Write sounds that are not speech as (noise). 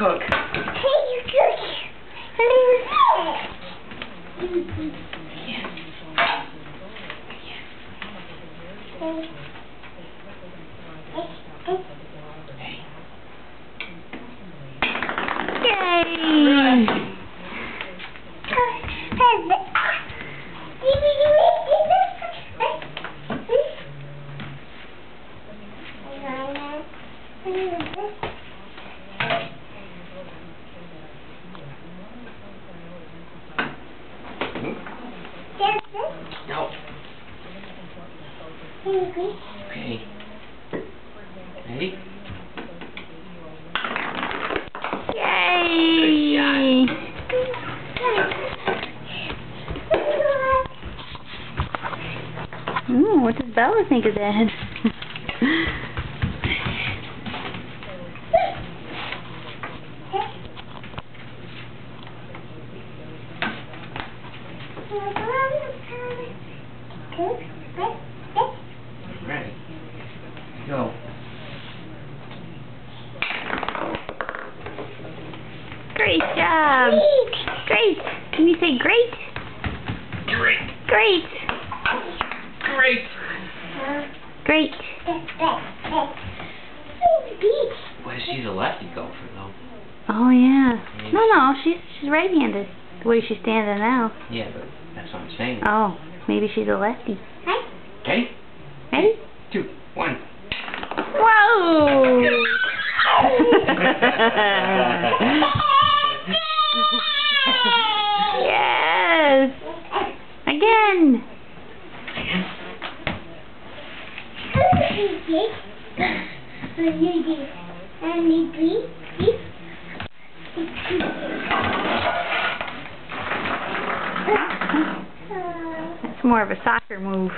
cook. Hey, you cook. Yay! Okay. Ready? Yay! Ooh, what does Bella think of that? Ready. Great job! Great! Can you say great? Great. Great! Great. Great! Boy, she's a lefty golfer, though. Oh yeah. No, no, she's she's right-handed. The way she's standing now. Yeah, but that's what I'm saying. Oh, maybe she's a lefty. Okay? Ready? Two, one. Whoa! (laughs) (laughs) Again! That's more of a soccer move.